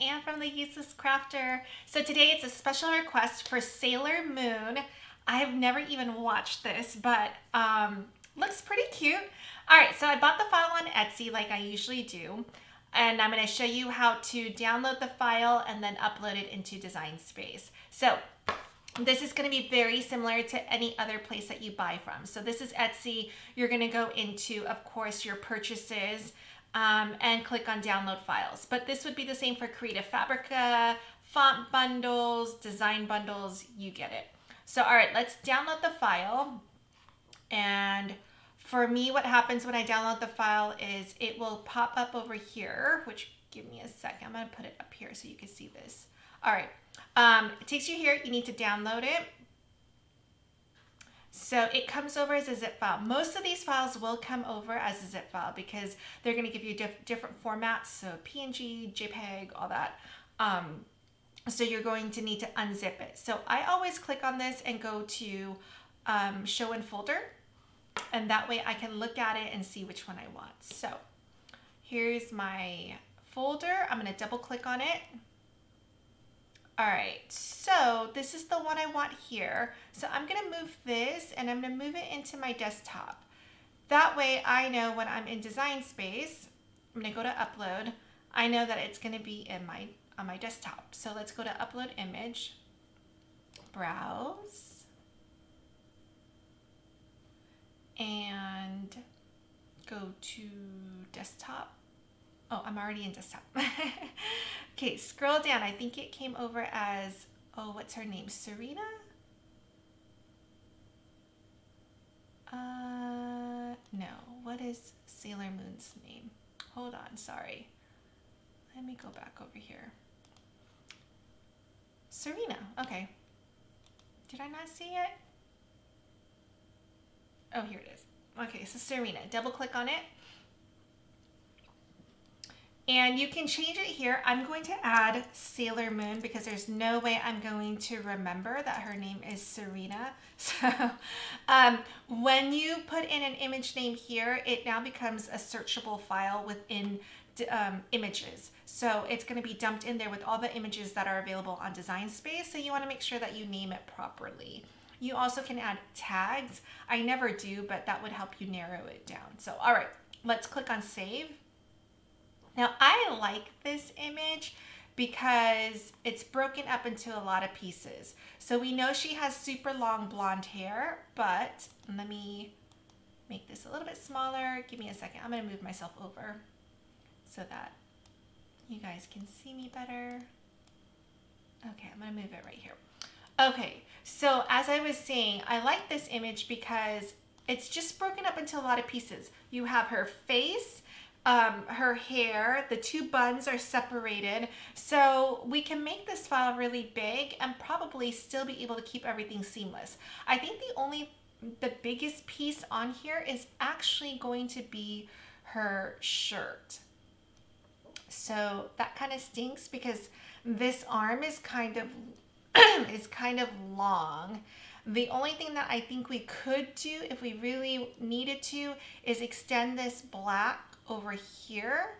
Anne from The Useless Crafter. So today it's a special request for Sailor Moon. I have never even watched this, but um, looks pretty cute. All right, so I bought the file on Etsy like I usually do, and I'm gonna show you how to download the file and then upload it into Design Space. So this is going to be very similar to any other place that you buy from. So this is Etsy. You're going to go into, of course, your purchases um, and click on download files. But this would be the same for Creative Fabrica, font bundles, design bundles, you get it. So, all right, let's download the file. And for me, what happens when I download the file is it will pop up over here, which give me a second. I'm gonna put it up here so you can see this. All right, um, it takes you here, you need to download it. So it comes over as a zip file. Most of these files will come over as a zip file because they're going to give you diff different formats. So PNG, JPEG, all that. Um, so you're going to need to unzip it. So I always click on this and go to um, show in folder. And that way I can look at it and see which one I want. So here's my folder. I'm going to double click on it. All right, so this is the one I want here. So I'm gonna move this and I'm gonna move it into my desktop. That way I know when I'm in design space, I'm gonna go to upload. I know that it's gonna be in my on my desktop. So let's go to upload image, browse, and go to desktop Oh, I'm already in desktop. okay, scroll down. I think it came over as, oh, what's her name? Serena? Uh, no. What is Sailor Moon's name? Hold on, sorry. Let me go back over here. Serena, okay. Did I not see it? Oh, here it is. Okay, so Serena, double click on it. And you can change it here. I'm going to add Sailor Moon because there's no way I'm going to remember that her name is Serena. So um, when you put in an image name here, it now becomes a searchable file within um, images. So it's going to be dumped in there with all the images that are available on Design Space. So you want to make sure that you name it properly. You also can add tags. I never do, but that would help you narrow it down. So, all right, let's click on save. Now I like this image because it's broken up into a lot of pieces. So we know she has super long blonde hair, but let me make this a little bit smaller. Give me a second. I'm gonna move myself over so that you guys can see me better. Okay, I'm gonna move it right here. Okay, so as I was saying, I like this image because it's just broken up into a lot of pieces. You have her face, um, her hair. The two buns are separated. So we can make this file really big and probably still be able to keep everything seamless. I think the only, the biggest piece on here is actually going to be her shirt. So that kind of stinks because this arm is kind of, is kind of long. The only thing that I think we could do if we really needed to is extend this black over here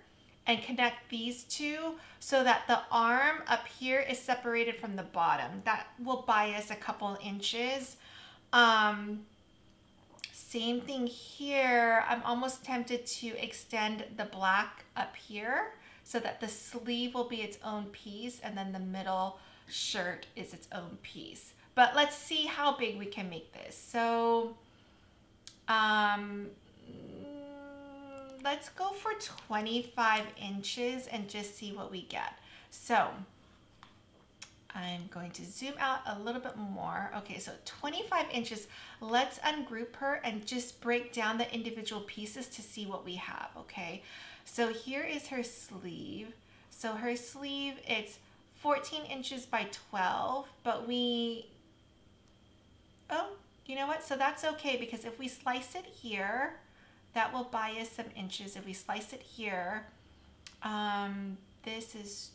and connect these two so that the arm up here is separated from the bottom. That will bias a couple inches. Um, same thing here. I'm almost tempted to extend the black up here so that the sleeve will be its own piece and then the middle shirt is its own piece. But let's see how big we can make this. So um, let's go for 25 inches and just see what we get. So I'm going to zoom out a little bit more. Okay, so 25 inches. Let's ungroup her and just break down the individual pieces to see what we have, okay? So here is her sleeve. So her sleeve, it's 14 inches by 12, but we, oh, you know what? So that's okay because if we slice it here, that will buy us some inches. If we slice it here, um, this is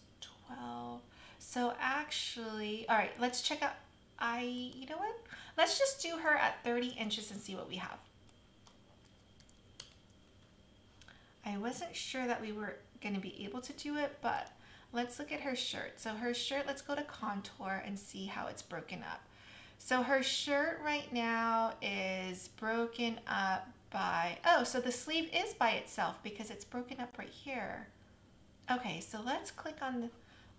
12. So actually, all right, let's check out, I, you know what? Let's just do her at 30 inches and see what we have. I wasn't sure that we were going to be able to do it, but let's look at her shirt. So her shirt, let's go to contour and see how it's broken up. So her shirt right now is broken up by, oh, so the sleeve is by itself because it's broken up right here. Okay, so let's click on the,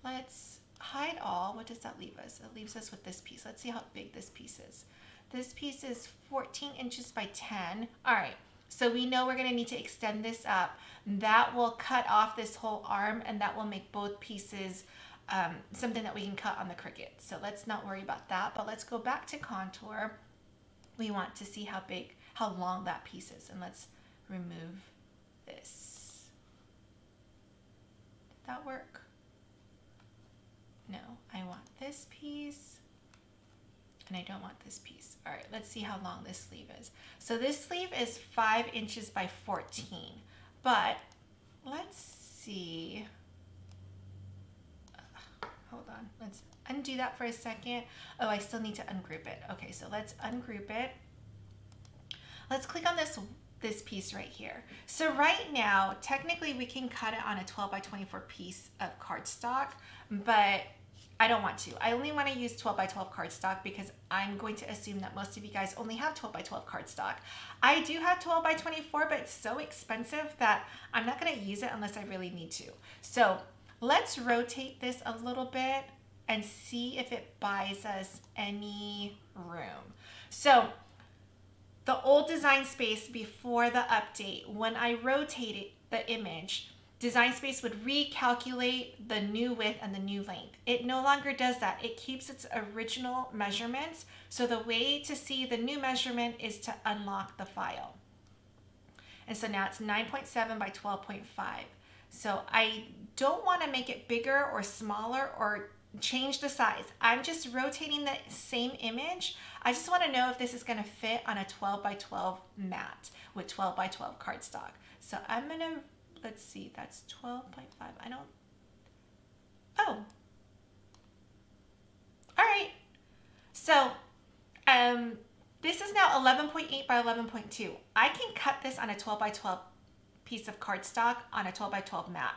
let's hide all. What does that leave us? It leaves us with this piece. Let's see how big this piece is. This piece is 14 inches by 10. All right, so we know we're gonna need to extend this up. That will cut off this whole arm and that will make both pieces um, something that we can cut on the Cricut. So let's not worry about that, but let's go back to contour. We want to see how big, how long that piece is. And let's remove this. Did that work? No, I want this piece and I don't want this piece. All right, let's see how long this sleeve is. So this sleeve is five inches by 14, but let's see. hold on, let's undo that for a second. Oh, I still need to ungroup it. Okay, so let's ungroup it. Let's click on this this piece right here. So right now, technically we can cut it on a 12 by 24 piece of cardstock, but I don't want to. I only want to use 12 by 12 cardstock because I'm going to assume that most of you guys only have 12 by 12 cardstock. I do have 12 by 24, but it's so expensive that I'm not going to use it unless I really need to. So let's rotate this a little bit and see if it buys us any room. So the old design space before the update, when I rotated the image, Design Space would recalculate the new width and the new length. It no longer does that. It keeps its original measurements. So the way to see the new measurement is to unlock the file. And so now it's 9.7 by 12.5. So I don't want to make it bigger or smaller or change the size. I'm just rotating the same image. I just want to know if this is going to fit on a 12 by 12 mat with 12 by 12 cardstock. So I'm going to let's see, that's 12.5. I don't, oh. All right. So um, this is now 11.8 by 11.2. I can cut this on a 12 by 12 piece of cardstock on a 12 by 12 mat.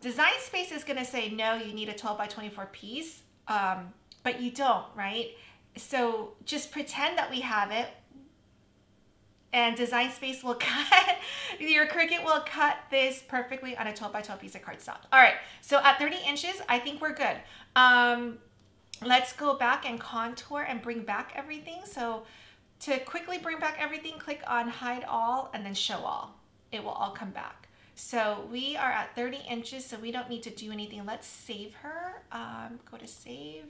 Design Space is gonna say, no, you need a 12 by 24 piece, um, but you don't, right? So just pretend that we have it and Design Space will cut, your Cricut will cut this perfectly on a 12 by 12 piece of cardstock. All right, so at 30 inches, I think we're good. Um, let's go back and contour and bring back everything. So to quickly bring back everything, click on hide all and then show all. It will all come back. So we are at 30 inches, so we don't need to do anything. Let's save her. Um, go to save.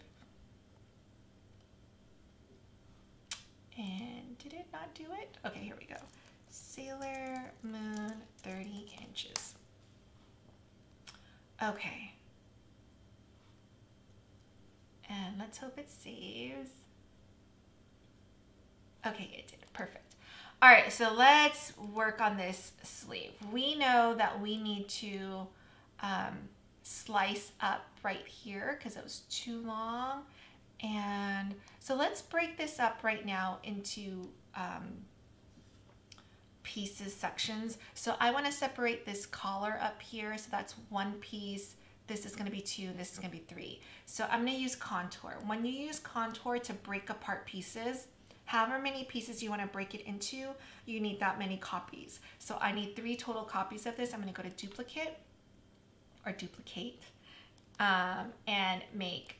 And did it not do it? Okay, here we go. Sailor Moon 30 inches. Okay. And let's hope it saves. Okay, it did. Perfect. All right, so let's work on this sleeve. We know that we need to um, slice up right here because it was too long. And so let's break this up right now into um, pieces, sections. So I want to separate this collar up here. So that's one piece. This is going to be two. This is going to be three. So I'm going to use contour. When you use contour to break apart pieces, however many pieces you want to break it into, you need that many copies. So I need three total copies of this. I'm going to go to duplicate or duplicate um, and make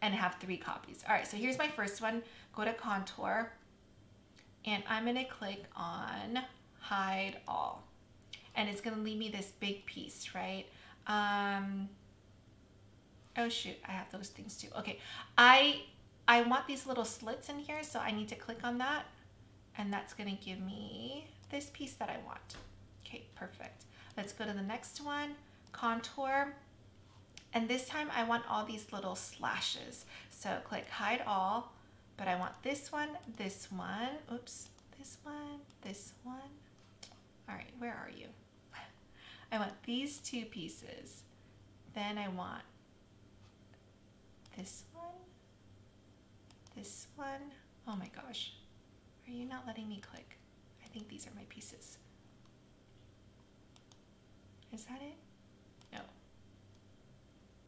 and have three copies. All right, so here's my first one. Go to contour and I'm gonna click on hide all. And it's gonna leave me this big piece, right? Um, oh shoot, I have those things too. Okay, I, I want these little slits in here, so I need to click on that and that's gonna give me this piece that I want. Okay, perfect. Let's go to the next one, contour. And this time I want all these little slashes. So click hide all, but I want this one, this one, oops, this one, this one. All right, where are you? I want these two pieces. Then I want this this one. Oh my gosh. Are you not letting me click? I think these are my pieces. Is that it? No.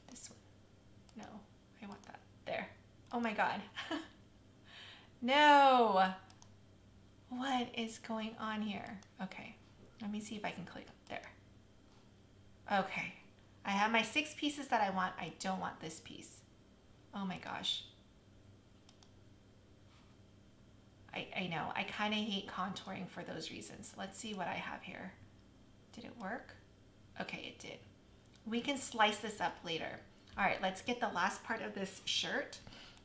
This one. No, I want that. There. Oh my god. no! What is going on here? Okay, let me see if I can click there. Okay, I have my six pieces that I want. I don't want this piece. Oh my gosh. I, I know, I kind of hate contouring for those reasons. Let's see what I have here. Did it work? Okay, it did. We can slice this up later. All right, let's get the last part of this shirt.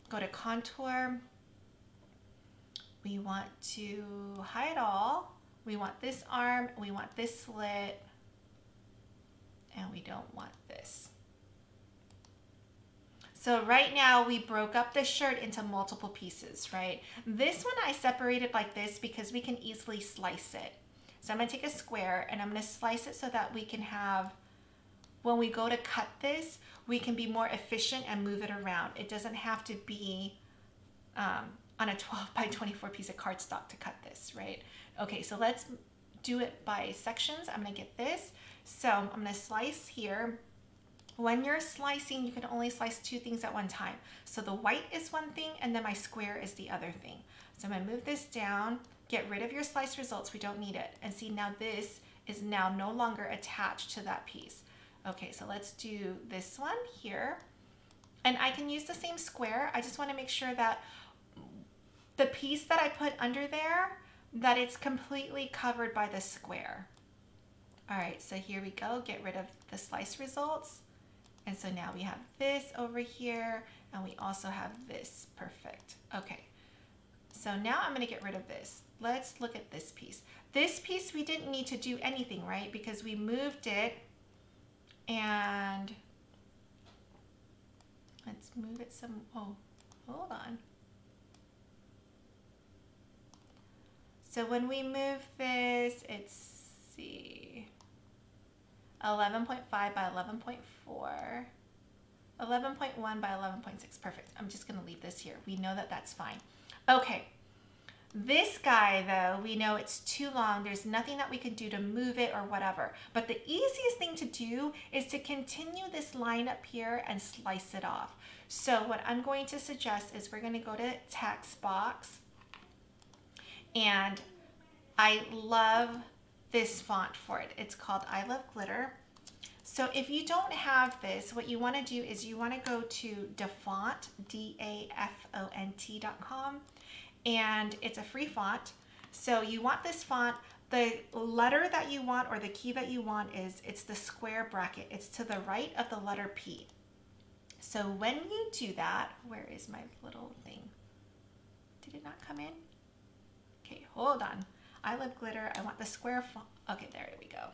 Go to contour. We want to hide all. We want this arm, we want this slit, and we don't want this. So right now we broke up this shirt into multiple pieces, right? This one I separated like this because we can easily slice it. So I'm gonna take a square and I'm gonna slice it so that we can have, when we go to cut this, we can be more efficient and move it around. It doesn't have to be um, on a 12 by 24 piece of cardstock to cut this, right? Okay, so let's do it by sections. I'm gonna get this. So I'm gonna slice here when you're slicing, you can only slice two things at one time. So the white is one thing and then my square is the other thing. So I'm gonna move this down, get rid of your slice results, we don't need it. And see now this is now no longer attached to that piece. Okay, so let's do this one here. And I can use the same square. I just wanna make sure that the piece that I put under there, that it's completely covered by the square. All right, so here we go, get rid of the slice results. And so now we have this over here and we also have this. Perfect. Okay. So now I'm going to get rid of this. Let's look at this piece. This piece we didn't need to do anything, right? Because we moved it and let's move it some, oh, hold on. So when we move this, it's, see, 11.5 by 11.4, 11.1 by 11.6. Perfect. I'm just going to leave this here. We know that that's fine. Okay. This guy, though, we know it's too long. There's nothing that we can do to move it or whatever. But the easiest thing to do is to continue this line up here and slice it off. So what I'm going to suggest is we're going to go to text box. And I love this font for it. It's called I Love Glitter. So if you don't have this, what you want to do is you want to go to dafont, D-A-F-O-N-T dot com, and it's a free font. So you want this font. The letter that you want or the key that you want is, it's the square bracket. It's to the right of the letter P. So when you do that, where is my little thing? Did it not come in? Okay, hold on. I love glitter. I want the square. Okay, there we go.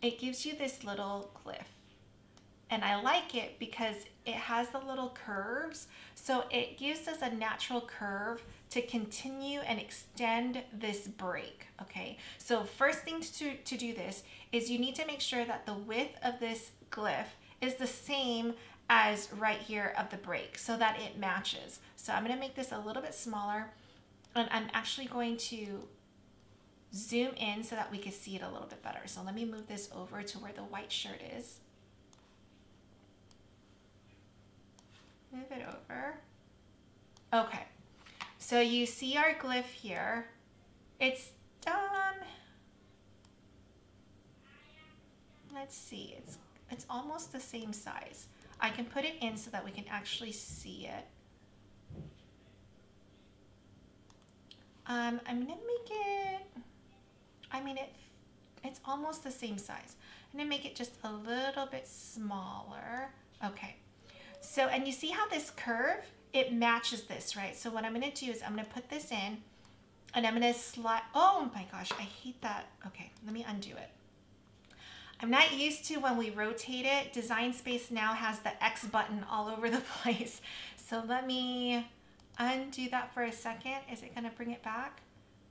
It gives you this little glyph. And I like it because it has the little curves. So it gives us a natural curve to continue and extend this break, okay? So first thing to, to do this is you need to make sure that the width of this glyph is the same as right here of the break so that it matches. So I'm gonna make this a little bit smaller and I'm actually going to zoom in so that we can see it a little bit better. So let me move this over to where the white shirt is. Move it over. Okay, so you see our glyph here. It's done. Let's see, it's, it's almost the same size. I can put it in so that we can actually see it. Um, I'm gonna make it I mean, it it's almost the same size. I'm gonna make it just a little bit smaller. Okay, so, and you see how this curve, it matches this, right? So what I'm gonna do is I'm gonna put this in and I'm gonna slide, oh my gosh, I hate that. Okay, let me undo it. I'm not used to when we rotate it. Design Space now has the X button all over the place. So let me undo that for a second. Is it gonna bring it back?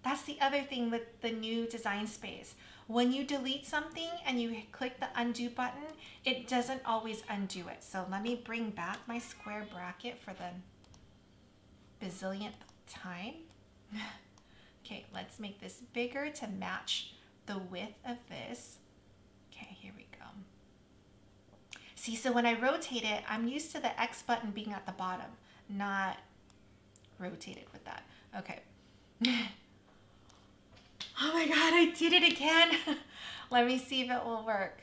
That's the other thing with the new design space. When you delete something and you click the undo button, it doesn't always undo it. So let me bring back my square bracket for the bazillionth time. okay, let's make this bigger to match the width of this. Okay, here we go. See, so when I rotate it, I'm used to the X button being at the bottom. not rotated with that. Okay. oh my God, I did it again. Let me see if it will work.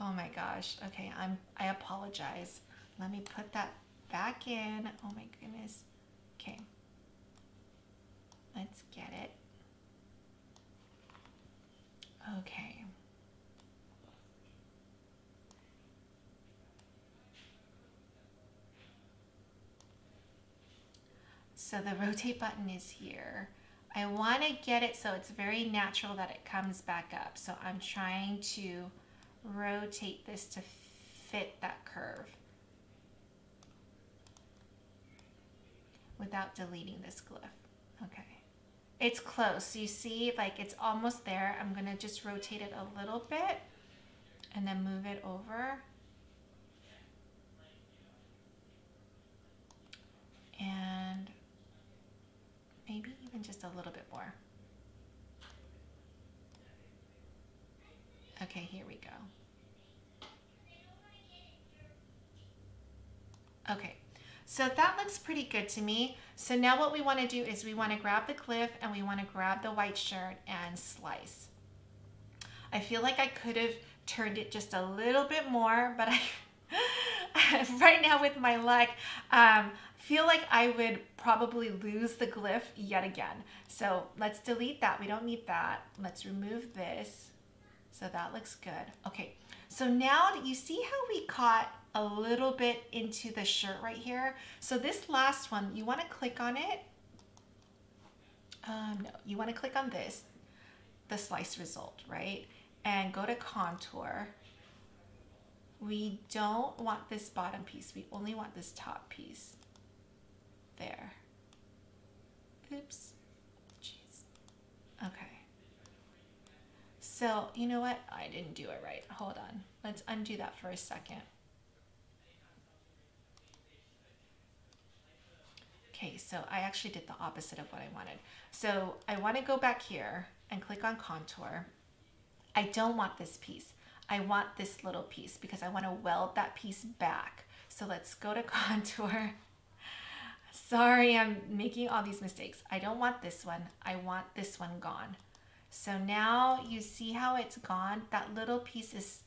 Oh my gosh. Okay, I'm I apologize. Let me put that back in. Oh my goodness. Okay. Let's get it. Okay. So the rotate button is here. I want to get it so it's very natural that it comes back up. So I'm trying to rotate this to fit that curve without deleting this glyph. Okay. It's close. You see, like it's almost there. I'm going to just rotate it a little bit and then move it over. And maybe even just a little bit more. Okay, here we go. Okay, so that looks pretty good to me. So now what we want to do is we want to grab the glyph and we want to grab the white shirt and slice. I feel like I could have turned it just a little bit more, but I right now with my luck, um, feel like I would probably lose the glyph yet again. So let's delete that. We don't need that. Let's remove this. So that looks good. Okay, so now you see how we caught a little bit into the shirt right here. So this last one, you want to click on it. Um, no, you want to click on this, the slice result, right? And go to contour. We don't want this bottom piece. We only want this top piece. There. Oops. Jeez. Okay. So, you know what? I didn't do it right. Hold on. Let's undo that for a second. Okay, so I actually did the opposite of what I wanted. So I want to go back here and click on contour. I don't want this piece. I want this little piece because I want to weld that piece back. So let's go to contour. Sorry, I'm making all these mistakes. I don't want this one. I want this one gone. So now you see how it's gone. That little piece is,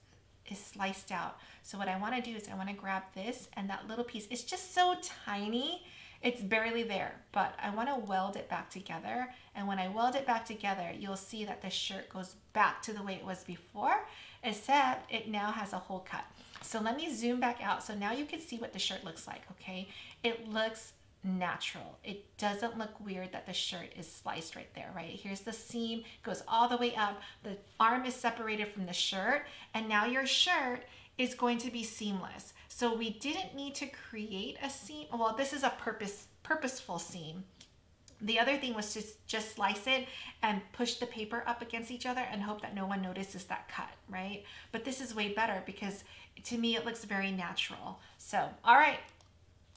is sliced out. So what I want to do is I want to grab this and that little piece, it's just so tiny it's barely there, but I want to weld it back together. And when I weld it back together, you'll see that the shirt goes back to the way it was before, except it now has a hole cut. So let me zoom back out. So now you can see what the shirt looks like, okay? It looks natural. It doesn't look weird that the shirt is sliced right there, right? Here's the seam, goes all the way up. The arm is separated from the shirt, and now your shirt is going to be seamless. So we didn't need to create a seam. Well, this is a purpose purposeful seam. The other thing was to just slice it and push the paper up against each other and hope that no one notices that cut, right? But this is way better because to me it looks very natural. So, all right,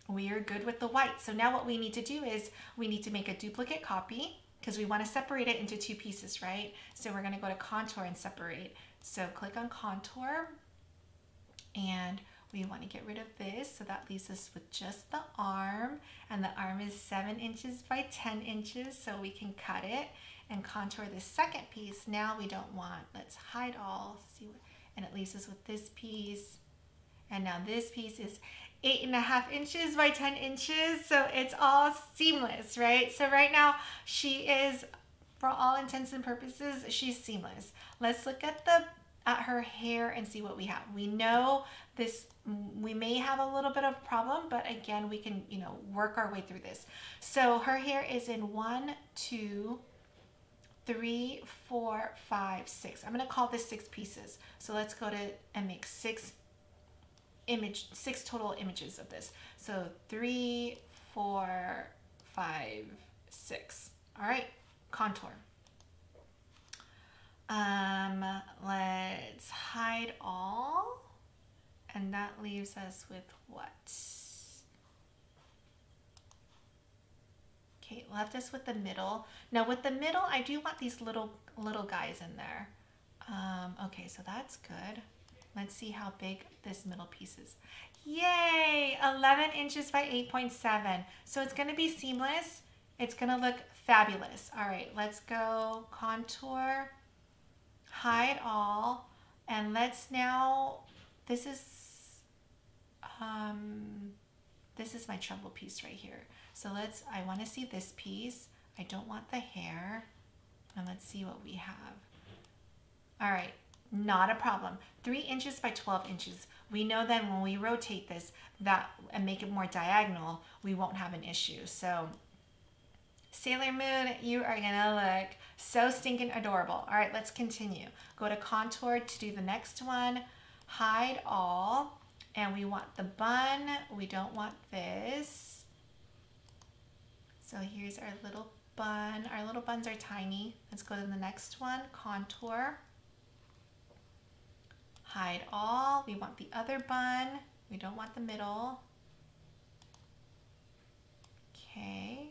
we are good with the white. So now what we need to do is we need to make a duplicate copy because we want to separate it into two pieces, right? So we're going to go to contour and separate. So click on contour and we want to get rid of this so that leaves us with just the arm and the arm is 7 inches by 10 inches so we can cut it and contour the second piece now we don't want let's hide all see and it leaves us with this piece and now this piece is eight and a half inches by 10 inches so it's all seamless right? So right now she is for all intents and purposes she's seamless. Let's look at the at her hair and see what we have. We know this we may have a little bit of problem but again we can you know work our way through this. So her hair is in one two three four five six. I'm going to call this six pieces. So let's go to and make six image six total images of this so three four five six all right contour um let's hide all and that leaves us with what? Okay, left us with the middle. Now with the middle, I do want these little little guys in there. Um, okay, so that's good. Let's see how big this middle pieces. Yay, 11 inches by 8.7. So it's gonna be seamless. It's gonna look fabulous. All right, let's go contour, hide all, and let's now, this is, um, this is my treble piece right here. So let's, I wanna see this piece. I don't want the hair. And let's see what we have. All right, not a problem. Three inches by 12 inches. We know then when we rotate this that and make it more diagonal, we won't have an issue. So Sailor Moon, you are gonna look so stinking adorable. All right, let's continue. Go to contour to do the next one. Hide all, and we want the bun. We don't want this. So here's our little bun. Our little buns are tiny. Let's go to the next one, contour hide all. We want the other bun. We don't want the middle. Okay.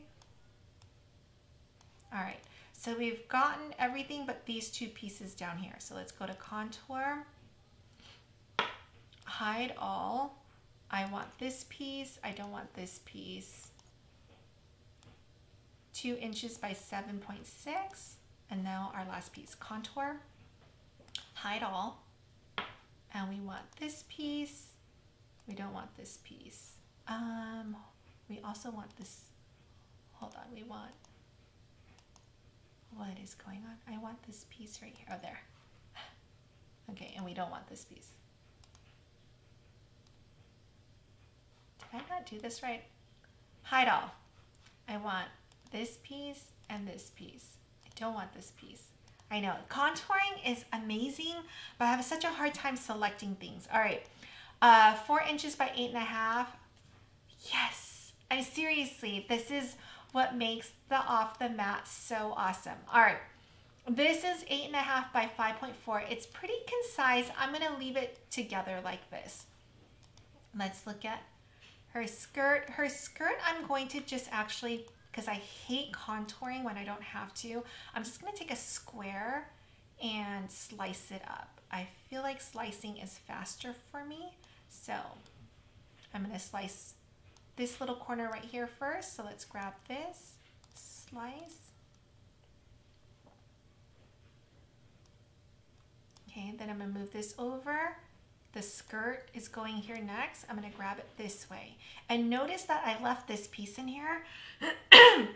All right, so we've gotten everything but these two pieces down here. So let's go to contour, hide all. I want this piece, I don't want this piece. Two inches by 7.6. And now our last piece, contour, hide all and we want this piece. We don't want this piece. Um, we also want this, hold on, we want, what is going on? I want this piece right here, oh there. Okay, and we don't want this piece. Did I not do this right? Hide all. I want this piece and this piece. I don't want this piece. I know, contouring is amazing, but I have such a hard time selecting things. All right, uh, four inches by eight and a half. Yes, I seriously, this is what makes the off the mat so awesome. All right, this is eight and a half by 5.4. It's pretty concise. I'm gonna leave it together like this. Let's look at her skirt. Her skirt, I'm going to just actually because I hate contouring when I don't have to. I'm just gonna take a square and slice it up. I feel like slicing is faster for me. So I'm gonna slice this little corner right here first. So let's grab this, slice. Okay, then I'm gonna move this over the skirt is going here next. I'm gonna grab it this way. And notice that I left this piece in here,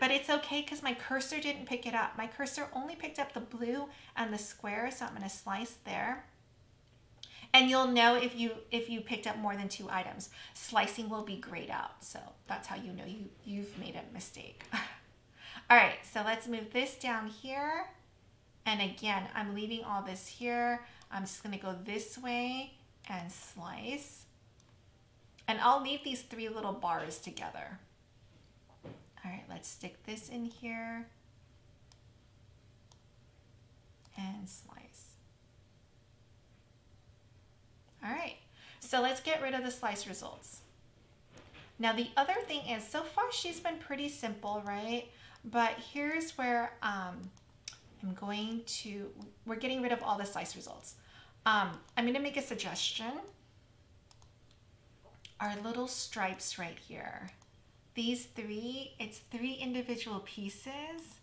but it's okay because my cursor didn't pick it up. My cursor only picked up the blue and the square, so I'm gonna slice there. And you'll know if you if you picked up more than two items. Slicing will be grayed out, so that's how you know you, you've made a mistake. all right, so let's move this down here. And again, I'm leaving all this here. I'm just gonna go this way and slice. And I'll leave these three little bars together. All right, let's stick this in here and slice. All right, so let's get rid of the slice results. Now the other thing is, so far she's been pretty simple, right? But here's where um, I'm going to, we're getting rid of all the slice results. Um, I'm going to make a suggestion. Our little stripes right here. These three, it's three individual pieces.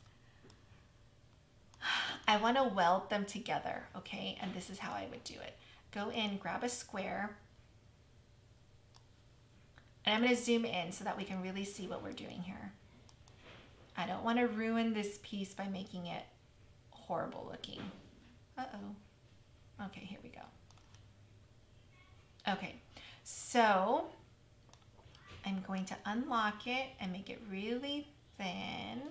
I want to weld them together, okay? And this is how I would do it. Go in, grab a square, and I'm going to zoom in so that we can really see what we're doing here. I don't want to ruin this piece by making it horrible looking. Uh-oh. Okay, here we go. Okay, so I'm going to unlock it and make it really thin.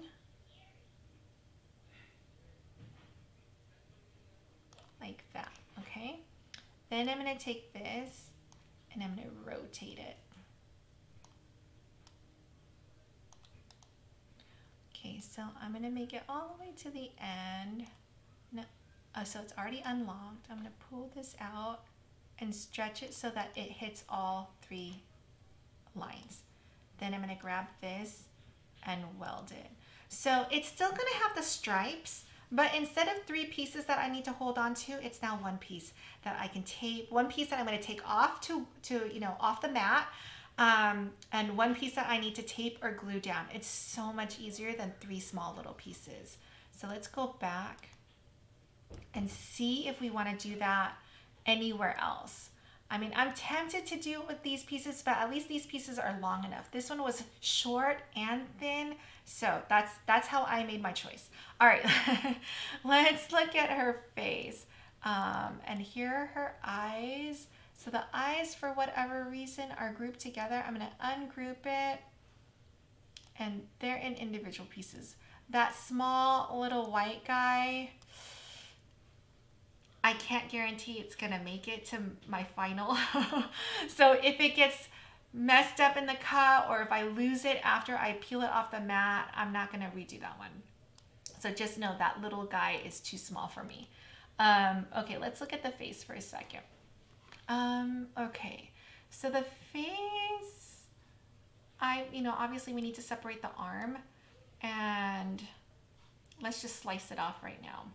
Like that, okay? Then I'm gonna take this and I'm gonna rotate it. Okay, so I'm gonna make it all the way to the end. No, uh, so it's already unlocked. I'm to pull this out and stretch it so that it hits all three lines. Then I'm going to grab this and weld it. So it's still going to have the stripes, But instead of three pieces that I need to hold on to, it's now one piece that I can tape, one piece that I'm gonna take off to, to you know, off the mat, um, and one piece that I need to tape or glue down. It's so much easier than three small little pieces. So let's go back and see if we wanna do that anywhere else. I mean, I'm tempted to do it with these pieces, but at least these pieces are long enough. This one was short and thin, so that's that's how I made my choice. All right, let's look at her face. Um, and here are her eyes. So the eyes, for whatever reason, are grouped together. I'm gonna ungroup it, and they're in individual pieces. That small little white guy, I can't guarantee it's gonna make it to my final. so if it gets messed up in the cut or if I lose it after I peel it off the mat, I'm not gonna redo that one. So just know that little guy is too small for me. Um, okay, let's look at the face for a second. Um, okay, so the face, I, you know, obviously we need to separate the arm and let's just slice it off right now.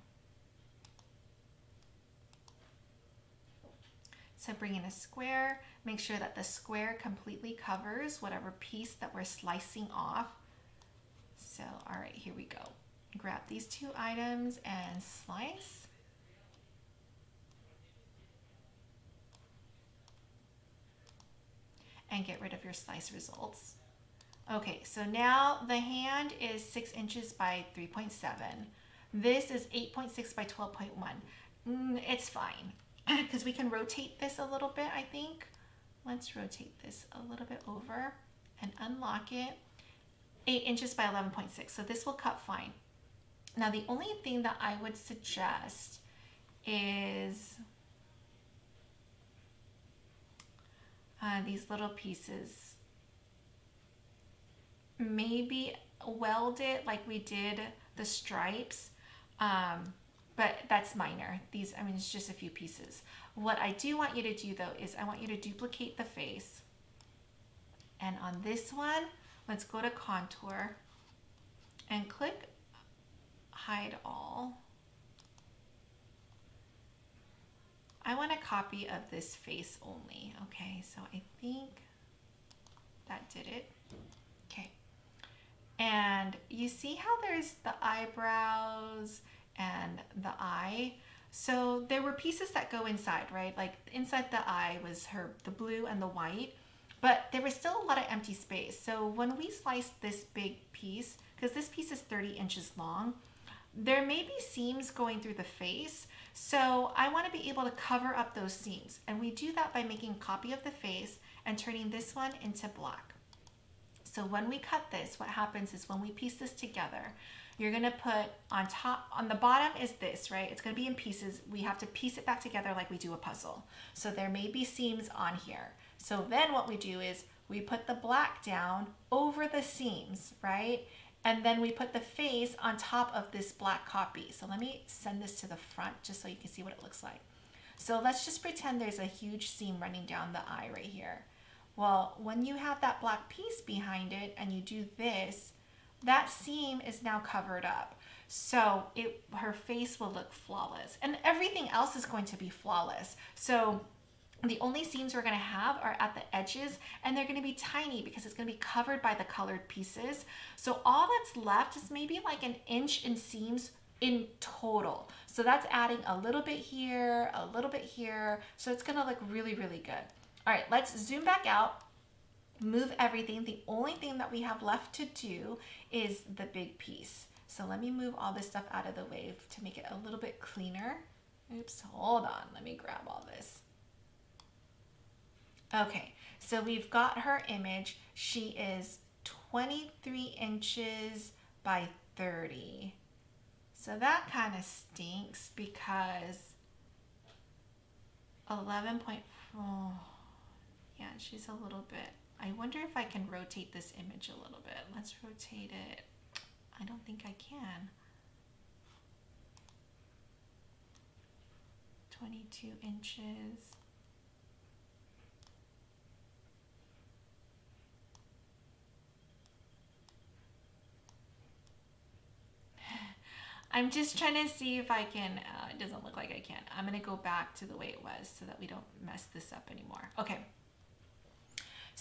So bring in a square, make sure that the square completely covers whatever piece that we're slicing off. So, all right, here we go. Grab these two items and slice. And get rid of your slice results. Okay, so now the hand is six inches by 3.7. This is 8.6 by 12.1. Mm, it's fine because we can rotate this a little bit, I think. Let's rotate this a little bit over and unlock it. 8 inches by 11.6, so this will cut fine. Now the only thing that I would suggest is uh, these little pieces. Maybe weld it like we did the stripes. Um, but that's minor. These, I mean, it's just a few pieces. What I do want you to do though is I want you to duplicate the face. And on this one, let's go to contour and click hide all. I want a copy of this face only. Okay, so I think that did it. Okay. And you see how there's the eyebrows and the eye. So there were pieces that go inside, right? Like inside the eye was her the blue and the white, but there was still a lot of empty space. So when we sliced this big piece, because this piece is 30 inches long, there may be seams going through the face. So I want to be able to cover up those seams. And we do that by making a copy of the face and turning this one into black. So when we cut this, what happens is when we piece this together, you're gonna put on top, on the bottom is this, right? It's gonna be in pieces. We have to piece it back together like we do a puzzle. So there may be seams on here. So then what we do is we put the black down over the seams, right? And then we put the face on top of this black copy. So let me send this to the front just so you can see what it looks like. So let's just pretend there's a huge seam running down the eye right here. Well, when you have that black piece behind it and you do this, that seam is now covered up. So it her face will look flawless and everything else is going to be flawless. So the only seams we're gonna have are at the edges and they're gonna be tiny because it's gonna be covered by the colored pieces. So all that's left is maybe like an inch in seams in total. So that's adding a little bit here, a little bit here. So it's gonna look really, really good. All right, let's zoom back out move everything. The only thing that we have left to do is the big piece. So let me move all this stuff out of the way to make it a little bit cleaner. Oops, hold on. Let me grab all this. Okay, so we've got her image. She is 23 inches by 30. So that kind of stinks because 11.4, yeah, she's a little bit I wonder if I can rotate this image a little bit. Let's rotate it. I don't think I can. 22 inches. I'm just trying to see if I can, uh, it doesn't look like I can. I'm gonna go back to the way it was so that we don't mess this up anymore. Okay.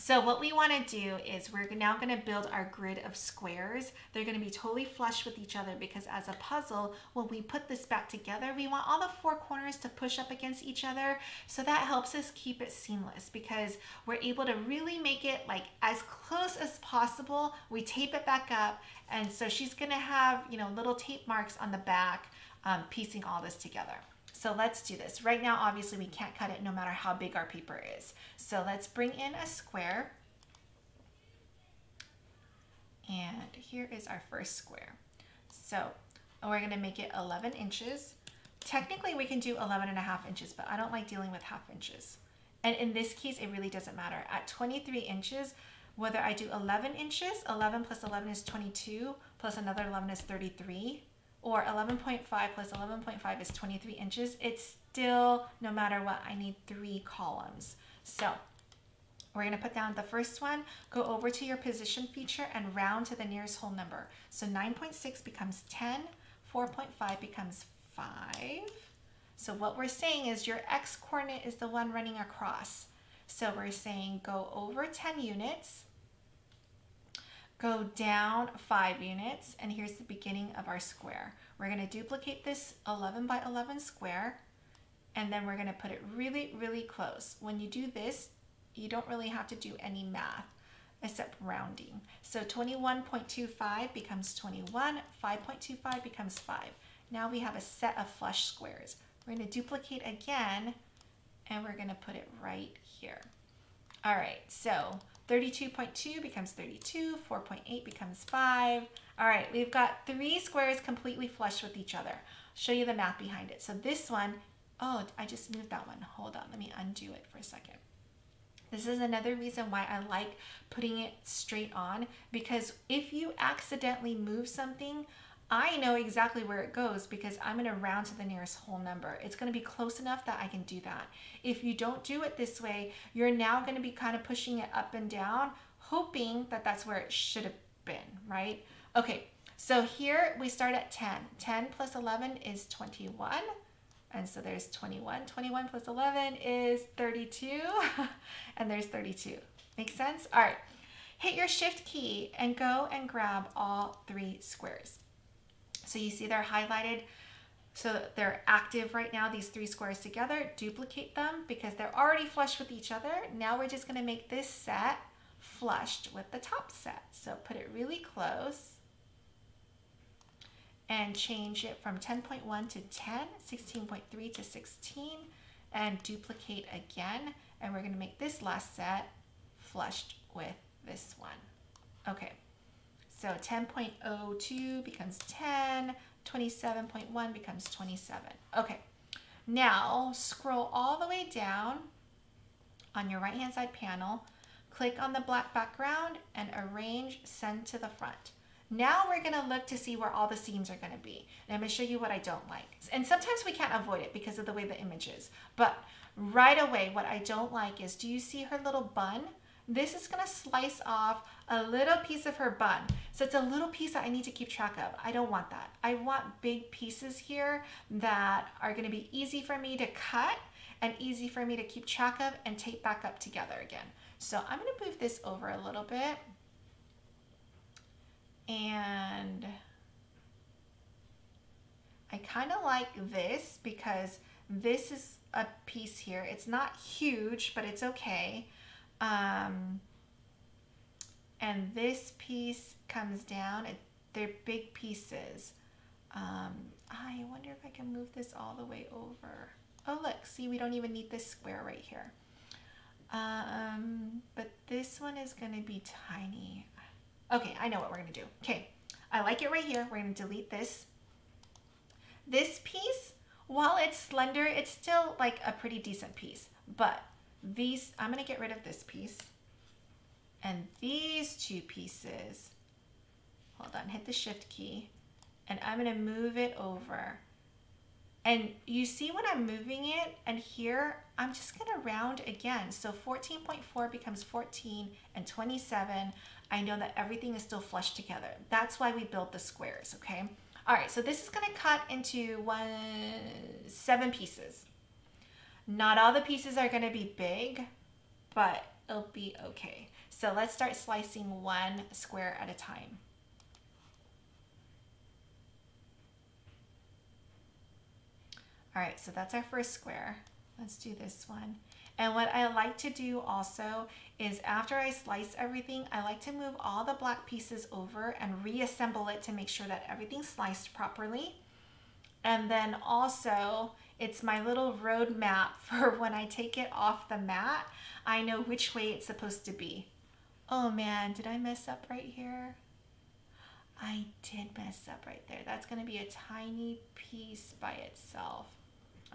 So what we want to do is we're now going to build our grid of squares. They're going to be totally flush with each other because as a puzzle, when we put this back together, we want all the four corners to push up against each other. So that helps us keep it seamless because we're able to really make it like as close as possible. We tape it back up. And so she's going to have, you know, little tape marks on the back um, piecing all this together. So let's do this. Right now, obviously we can't cut it no matter how big our paper is. So let's bring in a square. And here is our first square. So we're gonna make it 11 inches. Technically we can do 11 and a half inches, but I don't like dealing with half inches. And in this case, it really doesn't matter. At 23 inches, whether I do 11 inches, 11 plus 11 is 22, plus another 11 is 33, or 11.5 plus 11.5 is 23 inches, it's still, no matter what, I need three columns. So we're gonna put down the first one, go over to your position feature and round to the nearest whole number. So 9.6 becomes 10, 4.5 becomes five. So what we're saying is your X coordinate is the one running across. So we're saying go over 10 units, go down five units, and here's the beginning of our square. We're gonna duplicate this 11 by 11 square, and then we're gonna put it really, really close. When you do this, you don't really have to do any math except rounding. So 21.25 becomes 21, 5.25 becomes 5. Now we have a set of flush squares. We're going to duplicate again and we're going to put it right here. All right, so 32.2 becomes 32, 4.8 becomes 5. All right, we've got three squares completely flush with each other. I'll show you the math behind it. So this one, oh, I just moved that one. Hold on, let me undo it for a second. This is another reason why I like putting it straight on because if you accidentally move something, I know exactly where it goes because I'm going to round to the nearest whole number. It's going to be close enough that I can do that. If you don't do it this way, you're now going to be kind of pushing it up and down, hoping that that's where it should have been, right? Okay, so here we start at 10. 10 plus 11 is 21. And so there's 21. 21 plus 11 is 32. and there's 32. Make sense? All right. Hit your shift key and go and grab all three squares. So you see they're highlighted. So they're active right now, these three squares together. Duplicate them because they're already flush with each other. Now we're just going to make this set flushed with the top set. So put it really close and change it from 10.1 to 10, 16.3 to 16, and duplicate again. And we're gonna make this last set flushed with this one. Okay, so 10.02 becomes 10, 27.1 becomes 27. Okay, now scroll all the way down on your right hand side panel, click on the black background and arrange send to the front. Now we're gonna look to see where all the seams are gonna be. And I'm gonna show you what I don't like. And sometimes we can't avoid it because of the way the image is. But right away, what I don't like is, do you see her little bun? This is gonna slice off a little piece of her bun. So it's a little piece that I need to keep track of. I don't want that. I want big pieces here that are gonna be easy for me to cut and easy for me to keep track of and tape back up together again. So I'm gonna move this over a little bit and I kind of like this because this is a piece here. It's not huge, but it's okay. Um, and this piece comes down. It, they're big pieces. Um, I wonder if I can move this all the way over. Oh, look, see, we don't even need this square right here. Um, but this one is going to be tiny. Okay, I know what we're gonna do. Okay, I like it right here. We're gonna delete this. This piece, while it's slender, it's still like a pretty decent piece. But these, I'm gonna get rid of this piece. And these two pieces, hold on, hit the shift key. And I'm gonna move it over. And you see when I'm moving it, and here, I'm just gonna round again. So 14.4 becomes 14 and 27. I know that everything is still flush together. That's why we build the squares, okay? All right, so this is gonna cut into one, seven pieces. Not all the pieces are gonna be big, but it'll be okay. So let's start slicing one square at a time. All right, so that's our first square. Let's do this one. And what I like to do also is after I slice everything, I like to move all the black pieces over and reassemble it to make sure that everything's sliced properly. And then also, it's my little road map for when I take it off the mat, I know which way it's supposed to be. Oh man, did I mess up right here? I did mess up right there. That's gonna be a tiny piece by itself.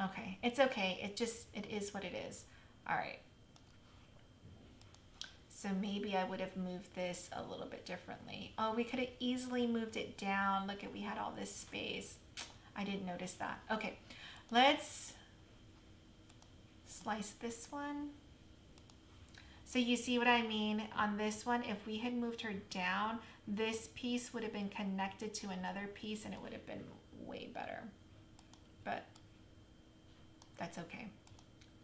Okay, it's okay. It just, it is what it is. All right. So maybe I would have moved this a little bit differently. Oh, we could have easily moved it down. Look at, we had all this space. I didn't notice that. Okay, let's slice this one. So you see what I mean? On this one, if we had moved her down, this piece would have been connected to another piece and it would have been way better. But that's okay.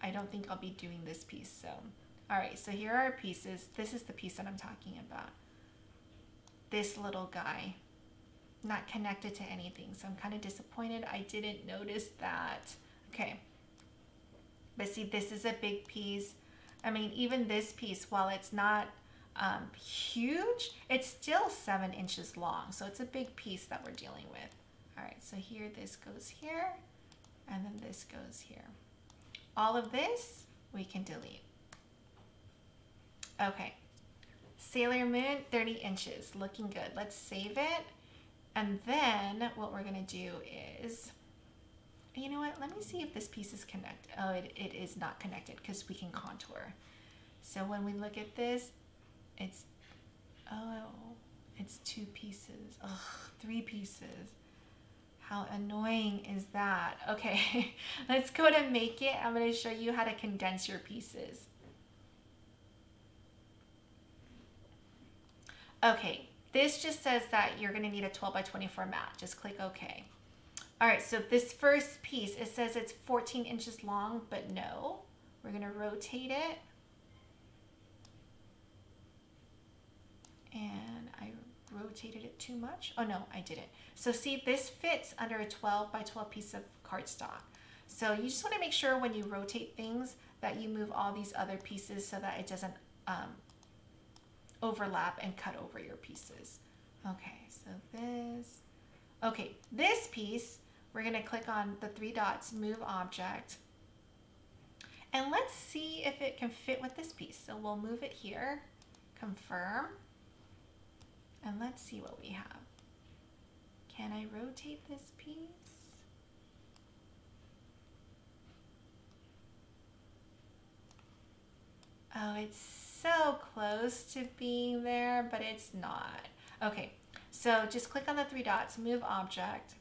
I don't think I'll be doing this piece. So, all right, so here are our pieces. This is the piece that I'm talking about. This little guy, not connected to anything. So I'm kind of disappointed. I didn't notice that. Okay. But see, this is a big piece. I mean, even this piece, while it's not um, huge, it's still seven inches long. So it's a big piece that we're dealing with. All right, so here this goes here, and then this goes here. All of this we can delete. Okay, Sailor Moon, 30 inches, looking good. Let's save it. And then what we're gonna do is, you know what, let me see if this piece is connected. Oh, it, it is not connected because we can contour. So when we look at this, it's, oh, it's two pieces. Ugh, three pieces. How annoying is that? Okay, let's go to make it. I'm gonna show you how to condense your pieces. Okay, this just says that you're gonna need a 12 by 24 mat. Just click OK. All right, so this first piece, it says it's 14 inches long, but no. We're gonna rotate it. And I rotated it too much. Oh no, I didn't. So see, this fits under a 12 by 12 piece of cardstock. So you just wanna make sure when you rotate things that you move all these other pieces so that it doesn't um, overlap and cut over your pieces. Okay, so this, okay, this piece, we're gonna click on the three dots, move object, and let's see if it can fit with this piece. So we'll move it here, confirm, and let's see what we have. Can I rotate this piece? Oh, it's so close to being there, but it's not. Okay, so just click on the three dots, move object,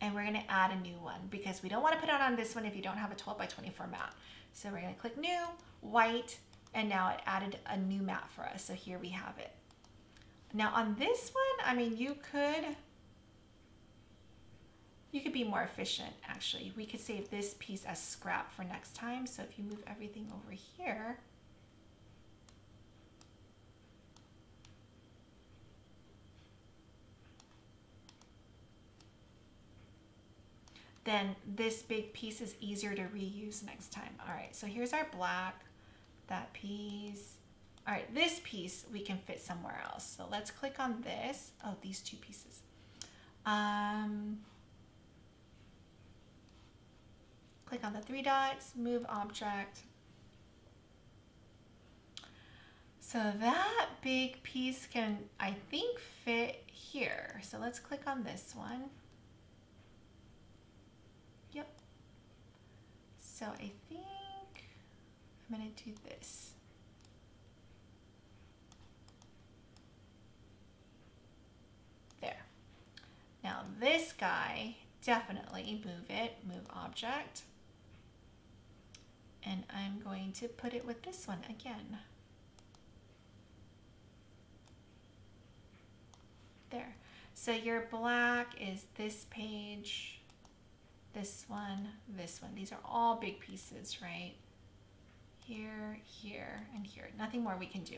and we're gonna add a new one because we don't wanna put it on this one if you don't have a 12 by 24 mat. So we're gonna click new, white, and now it added a new mat for us. So here we have it. Now on this one, I mean, you could, you could be more efficient actually. We could save this piece as scrap for next time. So if you move everything over here, then this big piece is easier to reuse next time. All right, so here's our black, that piece. All right, this piece we can fit somewhere else. So let's click on this. Oh, these two pieces. Um, click on the three dots, move object. So that big piece can, I think, fit here. So let's click on this one. So I think I'm to do this. There. Now this guy, definitely move it, move object. And I'm going to put it with this one again. There. So your black is this page, this one, this one. These are all big pieces, right? Here, here, and here. Nothing more we can do.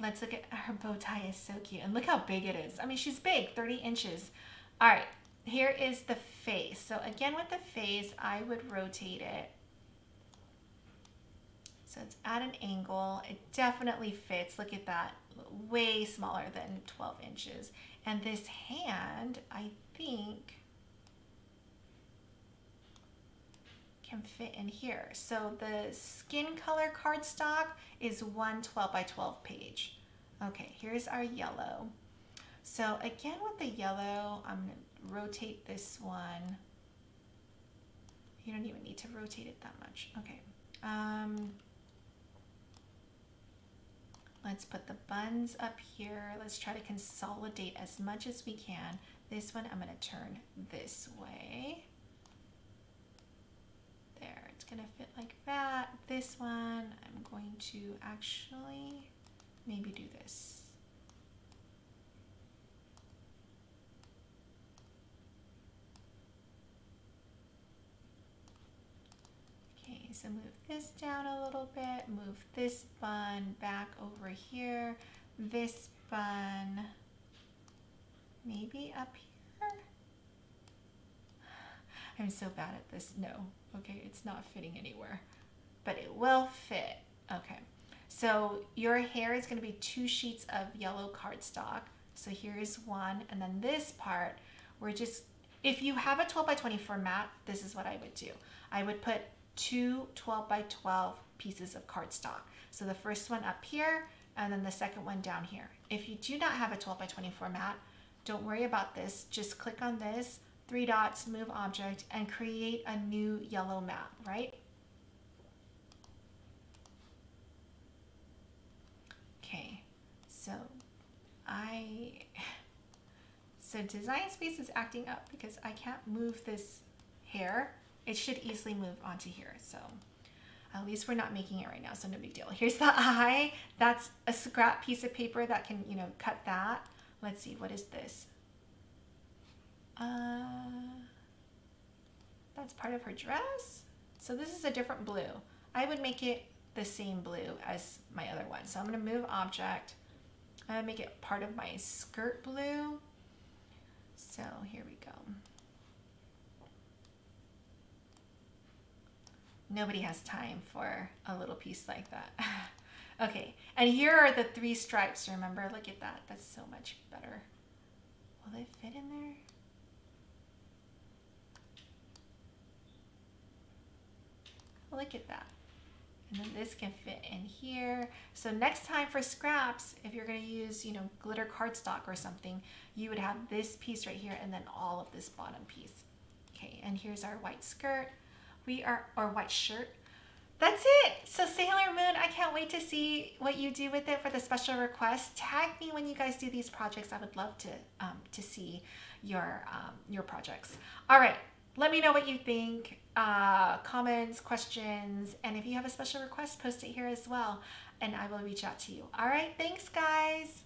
Let's look at her bow tie is so cute. And look how big it is. I mean, she's big, 30 inches. All right, here is the face. So again, with the face, I would rotate it. So it's at an angle. It definitely fits. Look at that, way smaller than 12 inches. And this hand, I think, can fit in here. So the skin color cardstock is one 12 by 12 page. Okay, here's our yellow. So again with the yellow, I'm gonna rotate this one. You don't even need to rotate it that much. Okay. Um, let's put the buns up here. Let's try to consolidate as much as we can. This one I'm gonna turn this way. There, it's gonna fit like that. This one I'm going to actually maybe do this. Okay, so move this down a little bit, move this bun back over here, this bun maybe up here. I'm so bad at this. No, okay, it's not fitting anywhere, but it will fit. Okay, so your hair is gonna be two sheets of yellow cardstock. So here's one, and then this part, we're just, if you have a 12 by 24 mat, this is what I would do. I would put two 12 by 12 pieces of cardstock. So the first one up here and then the second one down here. If you do not have a 12 by 24 mat, don't worry about this. Just click on this, three dots, move object, and create a new yellow mat, right? Okay, so I, so Design Space is acting up because I can't move this hair it should easily move onto here. So at least we're not making it right now, so no big deal. Here's the eye. That's a scrap piece of paper that can, you know, cut that. Let's see, what is this? Uh, that's part of her dress. So this is a different blue. I would make it the same blue as my other one. So I'm gonna move object. I'm make it part of my skirt blue. So here we go. Nobody has time for a little piece like that. okay, and here are the three stripes, remember? Look at that, that's so much better. Will they fit in there? Look at that. And then this can fit in here. So next time for scraps, if you're gonna use, you know, glitter cardstock or something, you would have this piece right here and then all of this bottom piece. Okay, and here's our white skirt we are, or white shirt. That's it. So Sailor Moon, I can't wait to see what you do with it for the special request. Tag me when you guys do these projects. I would love to um, to see your um, your projects. All right, let me know what you think. Uh, comments, questions, and if you have a special request, post it here as well, and I will reach out to you. All right, thanks, guys.